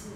是